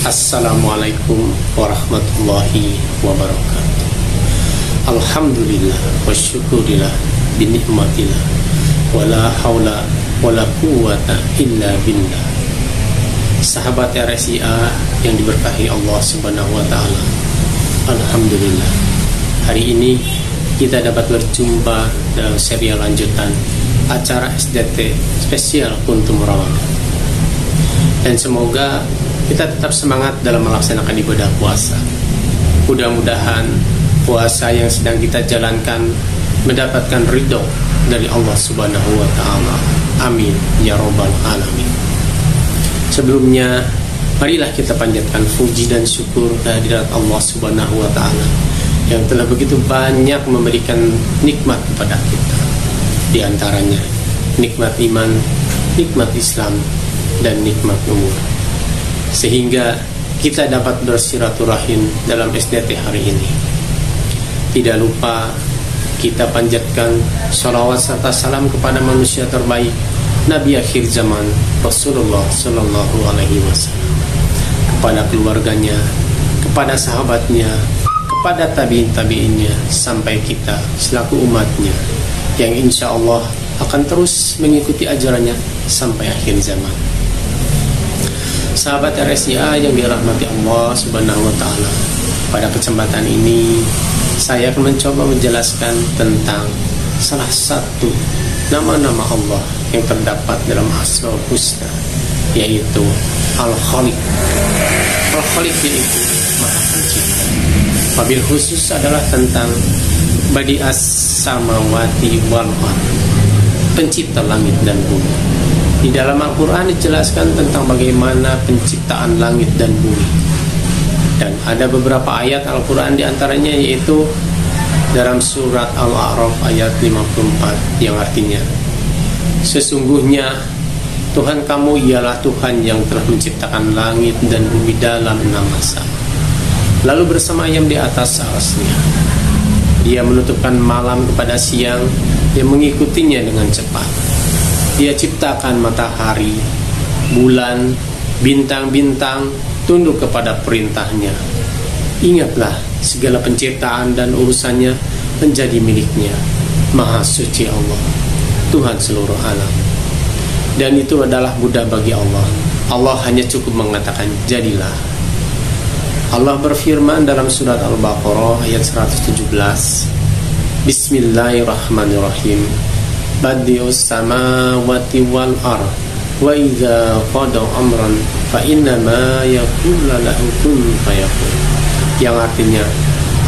Assalamualaikum warahmatullahi wabarakatuh. Alhamdulillah wa syukurillah binikmatillah. Wala hawla wala quwata illa billah. Sahabat RSIA yang diberkahi Allah subhanahu wa ta'ala Alhamdulillah. Hari ini kita dapat berjumpa dalam serial lanjutan acara SDT spesial untuk Ramadan. Dan semoga kita tetap semangat dalam melaksanakan ibadah puasa. Mudah-mudahan puasa yang sedang kita jalankan mendapatkan ridho dari Allah Subhanahu wa taala. Amin ya robbal alamin. Sebelumnya, marilah kita panjatkan puji dan syukur kehadirat Allah Subhanahu wa taala yang telah begitu banyak memberikan nikmat kepada kita. Di antaranya nikmat iman, nikmat Islam, dan nikmat umur. Sehingga kita dapat bersiraturahim dalam SDT hari ini. Tidak lupa kita panjatkan salawat serta salam kepada manusia terbaik Nabi akhir zaman Rasulullah Shallallahu Alaihi Wasallam kepada keluarganya, kepada sahabatnya, kepada tabiin tabiinnya sampai kita selaku umatnya yang insya Allah akan terus mengikuti ajarannya sampai akhir zaman. Sahabat RSIA yang dirahmati Allah Subhanahu wa taala. Pada kesempatan ini saya akan mencoba menjelaskan tentang salah satu nama-nama Allah yang terdapat dalam Asmaul Husna yaitu Al-Khaliq. Al-Khaliq yaitu Maha Pencipta. Wabil khusus adalah tentang Badi as-samawati wal Pencipta langit dan bumi. Di dalam Al-Quran dijelaskan tentang bagaimana penciptaan langit dan bumi. Dan ada beberapa ayat Al-Quran di antaranya yaitu dalam surat Al-A'raf ayat 54 yang artinya Sesungguhnya Tuhan kamu ialah Tuhan yang telah menciptakan langit dan bumi dalam enam masa. Lalu bersama yang di atas arasnya. Dia menutupkan malam kepada siang Yang mengikutinya dengan cepat dia ciptakan matahari, bulan, bintang-bintang tunduk kepada perintahnya. Ingatlah segala penciptaan dan urusannya menjadi miliknya. Maha suci Allah, Tuhan seluruh alam. Dan itu adalah mudah bagi Allah. Allah hanya cukup mengatakan jadilah. Allah berfirman dalam surat Al-Baqarah ayat 117 Bismillahirrahmanirrahim badius samawati wal ar wa idza qada amran fa inna ma yaqulu lahu kun fayakun yang artinya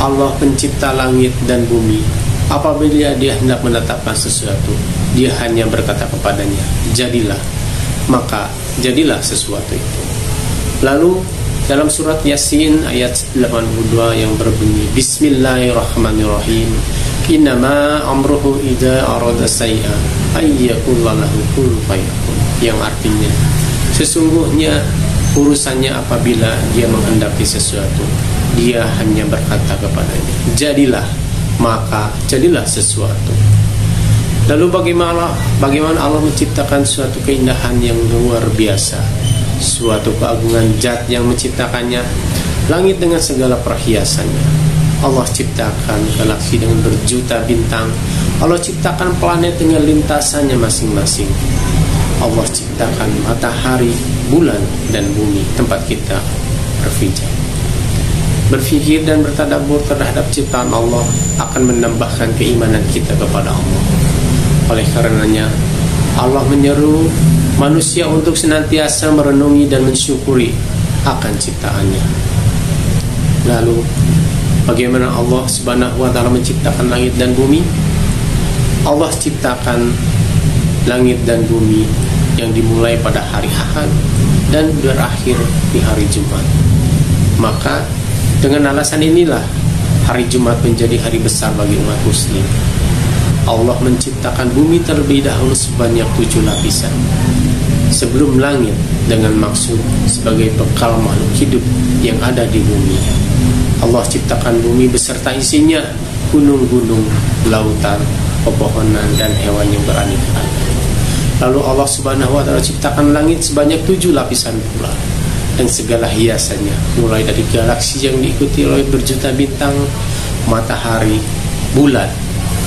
Allah pencipta langit dan bumi. Apabila dia hendak menetapkan sesuatu dia hanya berkata kepadanya jadilah. Maka jadilah sesuatu itu. Lalu dalam surat Yasin ayat 82 yang berbunyi Bismillahirrahmanirrahim Innama amruhu idza arada say'a ayyakullalahu kun fayakun. Yang artinya sesungguhnya urusannya apabila dia menghendaki sesuatu dia hanya berkata kepadanya jadilah. Maka jadilah sesuatu. Lalu bagaimana bagaimana Allah menciptakan suatu keindahan yang luar biasa? Suatu keagungan zat yang menciptakannya langit dengan segala perhiasannya Allah ciptakan galaksi dengan berjuta bintang. Allah ciptakan planet dengan lintasannya masing-masing. Allah ciptakan matahari, bulan, dan bumi tempat kita berpijak. Berfikir dan bertadabur terhadap ciptaan Allah akan menambahkan keimanan kita kepada Allah. Oleh karenanya Allah menyeru manusia untuk senantiasa merenungi dan mensyukuri akan ciptaannya. Lalu Bagaimana Allah Subhanahu wa taala menciptakan langit dan bumi? Allah ciptakan langit dan bumi yang dimulai pada hari Ahad dan berakhir di hari Jumat. Maka dengan alasan inilah hari Jumat menjadi hari besar bagi umat muslim. Allah menciptakan bumi terlebih dahulu sebanyak tujuh lapisan sebelum langit dengan maksud sebagai bekal makhluk hidup yang ada di bumi. Allah ciptakan bumi beserta isinya gunung-gunung, lautan, pepohonan dan hewan yang beraneka Lalu Allah Subhanahu wa taala ciptakan langit sebanyak tujuh lapisan pula. dan segala hiasannya mulai dari galaksi yang diikuti oleh berjuta bintang matahari bulan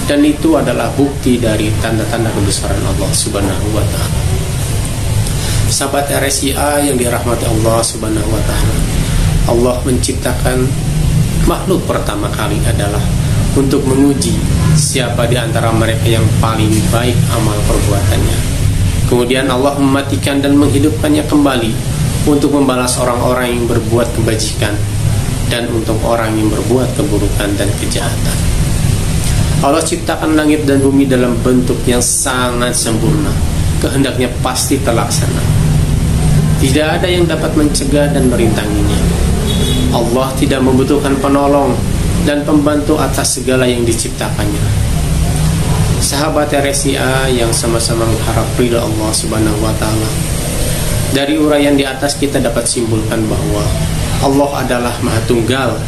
dan itu adalah bukti dari tanda-tanda kebesaran Allah Subhanahu wa taala. Sahabat RSIA yang dirahmati Allah Subhanahu wa taala. Allah menciptakan makhluk pertama kali adalah untuk menguji siapa di antara mereka yang paling baik amal perbuatannya. Kemudian Allah mematikan dan menghidupkannya kembali untuk membalas orang-orang yang berbuat kebajikan dan untuk orang yang berbuat keburukan dan kejahatan. Allah ciptakan langit dan bumi dalam bentuk yang sangat sempurna. Kehendaknya pasti terlaksana. Tidak ada yang dapat mencegah dan merintanginya. Allah tidak membutuhkan penolong dan pembantu atas segala yang diciptakannya. Sahabat RSIA yang sama-sama mengharap ridha Allah Subhanahu wa taala. Dari uraian di atas kita dapat simpulkan bahwa Allah adalah Maha Tunggal,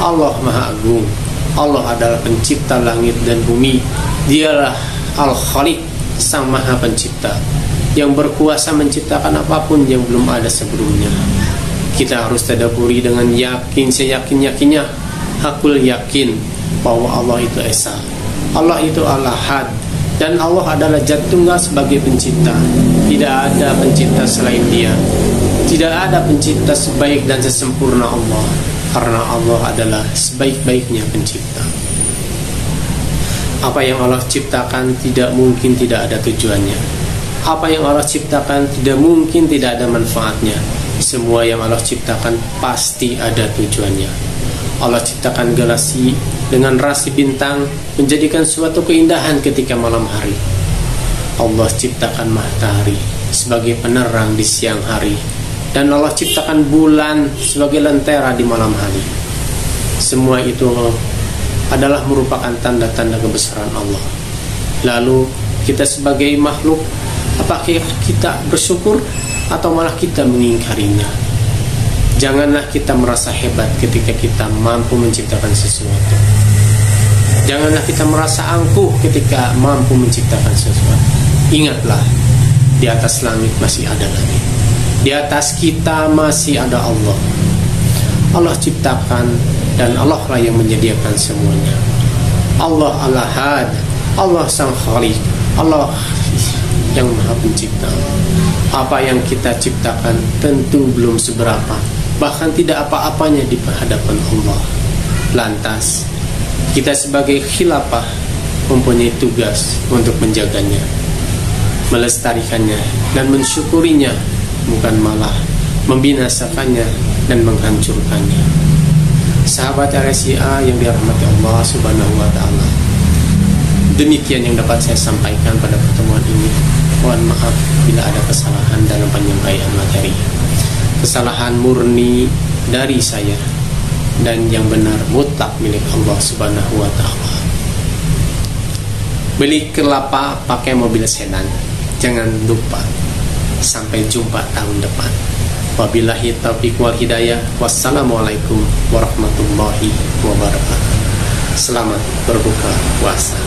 Allah Maha Agung, Allah adalah pencipta langit dan bumi. Dialah Al-Khaliq, Sang Maha Pencipta yang berkuasa menciptakan apa pun yang belum ada sebelumnya. Kita harus tadaburi dengan yakin seyakin-yakinnya. Hakul yakin bahwa Allah itu Esa. Allah itu Al-Ahad dan Allah adalah Jat Tunggal sebagai pencipta. Tidak ada pencipta selain Dia. Tidak ada pencipta sebaik dan sesempurna Allah karena Allah adalah sebaik-baiknya pencipta. Apa yang Allah ciptakan tidak mungkin tidak ada tujuannya. Apa yang Allah ciptakan tidak mungkin tidak ada manfaatnya. Semua yang Allah ciptakan pasti ada tujuannya. Allah ciptakan galaksi dengan rasi bintang menjadikan suatu keindahan ketika malam hari. Allah ciptakan matahari sebagai penerang di siang hari dan Allah ciptakan bulan sebagai lentera di malam hari. Semua itu adalah merupakan tanda-tanda kebesaran Allah. Lalu kita sebagai makhluk apakah kita bersyukur atau malah kita mengingkarinya? Janganlah kita merasa hebat ketika kita mampu menciptakan sesuatu. Janganlah kita merasa angkuh ketika mampu menciptakan sesuatu. Ingatlah, di atas langit masih ada langit di atas kita masih ada Allah. Allah ciptakan dan Allah lah yang menyediakan semuanya. Allah Al-Ahad, Allah Sang Khalik, Allah yang Maha Pencipta. Apa yang kita ciptakan tentu belum seberapa, bahkan tidak apa-apanya di hadapan Allah. Lantas, kita sebagai khilafah mempunyai tugas untuk menjaganya, melestarikannya, dan mensyukurinya bukan malah membinasakannya dan menghancurkannya. Sahabat RSIA yang dirahmati Allah Subhanahu wa taala. Demikian yang dapat saya sampaikan pada pertemuan ini. Mohon maaf bila ada kesalahan dalam penyampaian materi. Kesalahan murni dari saya dan yang benar mutlak milik Allah Subhanahu wa taala. Beli kelapa pakai mobil sedan. Jangan lupa Sampai jumpa tahun depan. Wabillahi taufiq wal hidayah. Wassalamualaikum warahmatullahi wabarakatuh. Selamat berbuka puasa.